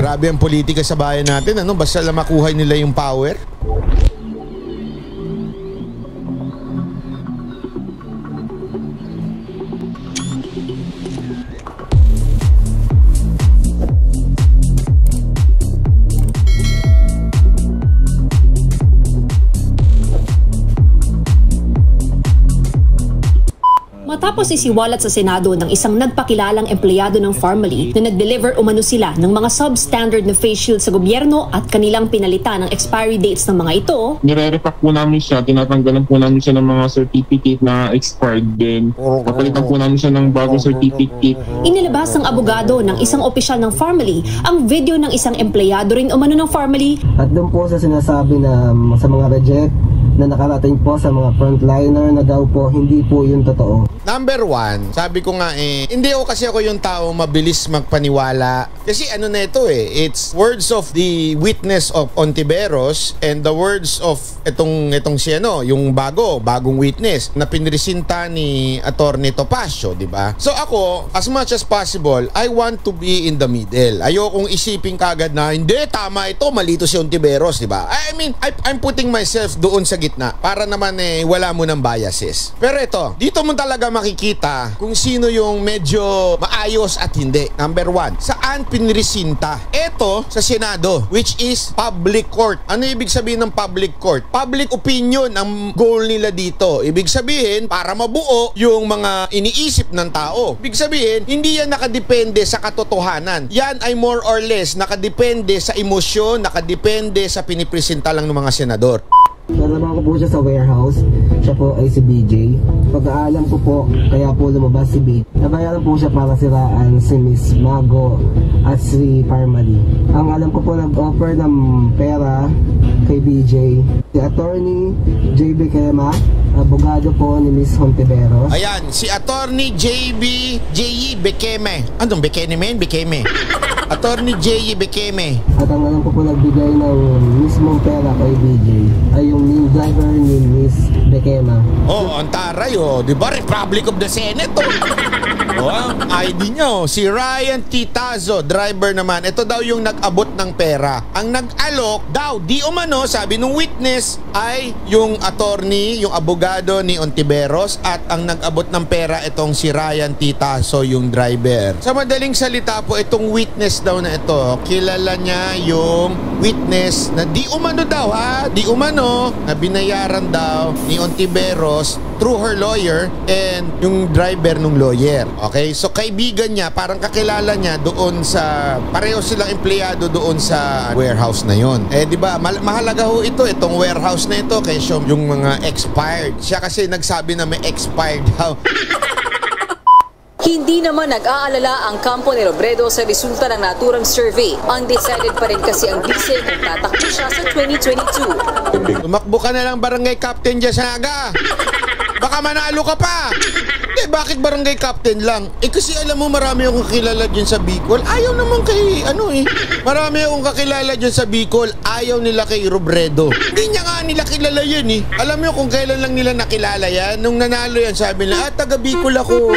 Grabe ang politika sa bayan natin. Ano, basta lang makuha nila yung power. Matapos isiwalat sa Senado ng isang nagpakilalang empleyado ng Farmally na nag-deliver umano sila ng mga substandard na face shield sa gobyerno at kanilang pinalitan ng expiry dates ng mga ito, nire-repack po namin siya, tinatanggalan po namin siya ng mga certificate na expired din. Papalitan po namin siya ng bagong certificate. inilabas ng abogado ng isang opisyal ng Farmally ang video ng isang empleyado rin umano ng Farmally At doon po sa sinasabi na sa mga reject na nakarating po sa mga frontliner na daw po hindi po yun totoo. Number one, sabi ko nga eh, hindi ako kasi ako yung tao mabilis magpaniwala. Kasi ano na ito eh, it's words of the witness of Ontiveros and the words of itong, itong si ano, yung bago, bagong witness na pinresinta ni Attorney Topacio, di ba? So ako, as much as possible, I want to be in the middle. Ayokong isipin kagad na, hindi, tama ito, malito si Ontiveros, di ba? I mean, I, I'm putting myself doon sa gitna para naman eh, wala mo ng biases. Pero ito, dito mo talaga makikita kung sino yung medyo maayos at hindi. Number one, saan pinresinta? Ito sa Senado, which is public court. Ano ibig sabihin ng public court? Public opinion ang goal nila dito. Ibig sabihin, para mabuo yung mga iniisip ng tao. Ibig sabihin, hindi yan nakadepende sa katotohanan. Yan ay more or less nakadepende sa emosyon, nakadepende sa pinipresenta lang ng mga senador. Nalaman ko po siya sa warehouse. Siya po ay si BJ. Pagkaalam ko po, kaya po lumabas si B. Nabayaran po siya para siraan si Miss Mago at si Parmali. Ang alam ko po nag-offer ng pera kay BJ. Si attorney JB Kema, abogado po ni Miss Hontiveros. Ayan, si Attorney JB J.E. Bekeme. Anong Bekeme men? Bekeme. Attorney J.E. Bekeme. At ang alam ko po nagbigay ng mismong pera kay BJ ay yung new driver ni Miss Bekema. Oh, ang taray oh. Di ba? Republic of the Senate oh. oh ang ID niya oh. Si Ryan Titazo, driver naman. Ito daw yung nag-abot ng pera. Ang nag-alok daw, di umano, sabi nung witness, ay yung attorney, yung abogado ni Ontiveros at ang nag-abot ng pera itong si Ryan Titazo, yung driver. Sa madaling salita po, itong witness daw na ito, kilala niya yung witness na di umano daw ha, di umano, na binayaran daw ni Ontiveros through her lawyer and yung driver nung lawyer. Okay? So kaibigan niya, parang kakilala niya doon sa pareho silang empleyado doon sa warehouse na yon. Eh di ba, mahalaga ho ito itong warehouse na ito kaysa yung mga expired. Siya kasi nagsabi na may expired daw. Hindi naman nag-aalala ang kampo ni Robredo sa resulta ng naturang survey. Undecided pa rin kasi ang bise kung tatakbo siya sa 2022. Tumakbo ka na lang barangay captain dyan sa aga. Baka manalo ka pa. Eh, bakit barangay captain lang? Eh, kasi alam mo, marami akong kakilala dyan sa Bicol. Ayaw naman kay, ano eh. Marami akong kakilala dyan sa Bicol. Ayaw nila kay Robredo. Hindi niya nga nila kilala yan eh. Alam mo kung kailan lang nila nakilala yan? Nung nanalo yan, sabi nila, ah, taga Bicol ako.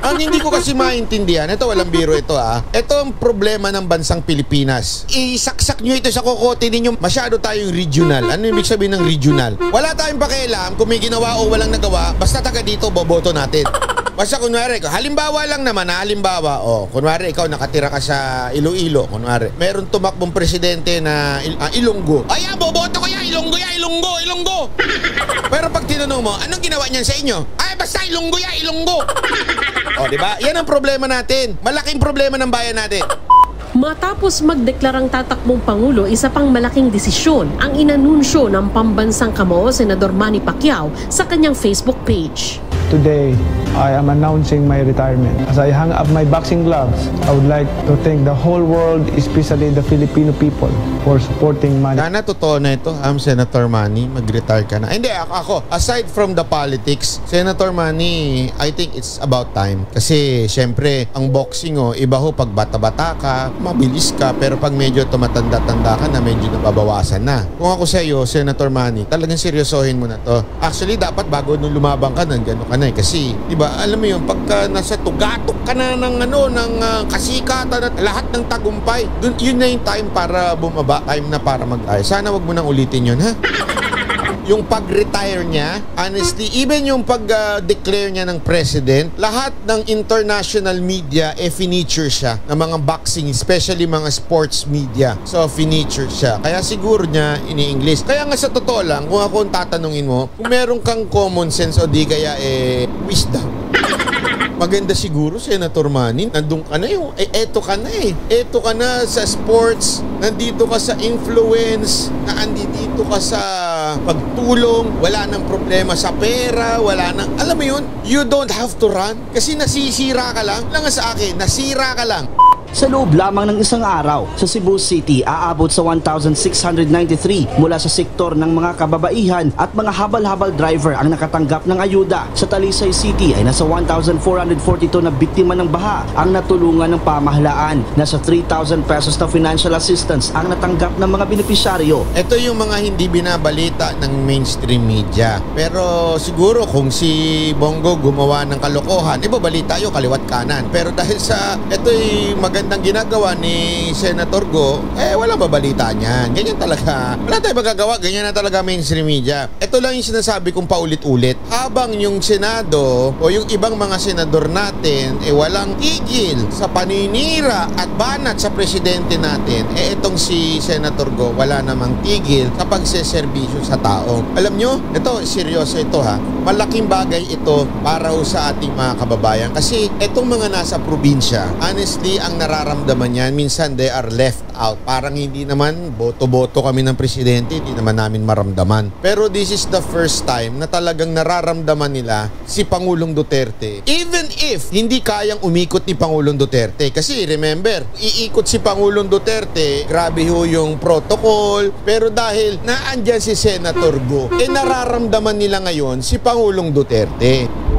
Ang hindi ko kasi maintindihan, ito walang biro ito ah. Ito ang problema ng bansang Pilipinas. Isaksak nyo ito sa kokote ninyo. Masyado tayong regional. Ano ibig sabihin ng regional? Wala tayong pakialam kung may ginawa o walang nagawa. Basta taga dito, boboto natin. Basta kunwari, halimbawa lang naman, ha, halimbawa, oh, kunwari ikaw nakatira ka sa Iloilo, kunwari, meron tumakbong presidente na Il- ah, Ilonggo. Ay, ah, boboto ko yan, Ilonggo yan, Ilonggo, Ilonggo. Pero pag tinanong mo, anong ginawa niyan sa inyo? Ay, basta Ilonggo yan, Ilonggo. oh, di ba? Yan ang problema natin. Malaking problema ng bayan natin. Matapos magdeklarang tatakbong Pangulo, isa pang malaking desisyon ang inanunsyo ng pambansang kamao Senador Manny Pacquiao sa kanyang Facebook page. Today, I am announcing my retirement. As I hang up my boxing gloves, I would like to thank the whole world, especially the Filipino people, for supporting Manny. Sana totoo na ito, um, Senator Manny, mag-retire ka na. Hindi, ako, aside from the politics, Senator Manny, I think it's about time. Kasi, syempre, ang boxing, oh, iba ho, pag bata-bata ka, mabilis ka, pero pag medyo tumatanda-tanda ka na, medyo nababawasan na. Kung ako sa iyo, Senator Manny, talagang seryosohin mo na to. Actually, dapat bago nung lumabang ka, nandyan ka ka na eh. Kasi, di ba, alam mo yun, pagka nasa tugatok ka na ng ano, ng ah, kasikatan at lahat ng tagumpay, dun, yun na yung time para bumaba, time na para mag-ayos. Sana wag mo nang ulitin yun, ha? Yung pag-retire niya, honestly, even yung pag-declare niya ng president, lahat ng international media, eh, finiture siya ng mga boxing, especially mga sports media. So, finiture siya. Kaya siguro niya ini-English. Kaya nga sa totoo lang, kung ako ang tatanungin mo, kung meron kang common sense o di kaya eh, wisdom, Maganda siguro, Senator Manny. Nandun ka na yung, eh, eto ka na eh. Eto ka na sa sports. Nandito ka sa influence. Na andito ka sa pagtulong. Wala nang problema sa pera. Wala nang, alam mo yun, you don't have to run. Kasi nasisira ka lang. Lang sa akin, nasira ka lang. Sa loob lamang ng isang araw, sa Cebu City aabot sa 1,693 mula sa sektor ng mga kababaihan at mga habal-habal driver ang nakatanggap ng ayuda. Sa Talisay City ay nasa 1,442 na biktima ng baha ang natulungan ng pamahalaan. Nasa 3,000 pesos na financial assistance ang natanggap ng mga benepisyaryo. Ito yung mga hindi binabalita ng mainstream media. Pero siguro kung si Bongo gumawa ng kalokohan, ibabalita tayo kaliwat kanan. Pero dahil sa ito'y magandang ginagawa ni Senator Go, eh wala babalita niyan. Ganyan talaga. Wala tayong magagawa. Ganyan na talaga mainstream media. Ito lang yung sinasabi kong paulit-ulit. Habang yung Senado o yung ibang mga senador natin eh walang tigil sa paninira at banat sa presidente natin, eh itong si Senator Go wala namang tigil sa pagseserbisyo sa tao. Alam nyo, ito, seryoso ito ha. Malaking bagay ito para sa ating mga kababayan kasi itong mga nasa probinsya, honestly, ang nararamdaman yan, minsan they are left out. Parang hindi naman boto-boto kami ng presidente, hindi naman namin maramdaman. Pero this is the first time na talagang nararamdaman nila si Pangulong Duterte. Even if hindi kayang umikot ni Pangulong Duterte. Kasi remember, iikot si Pangulong Duterte, grabe ho yung protocol. Pero dahil naandyan si Senator Go, eh nararamdaman nila ngayon si Pangulong Duterte.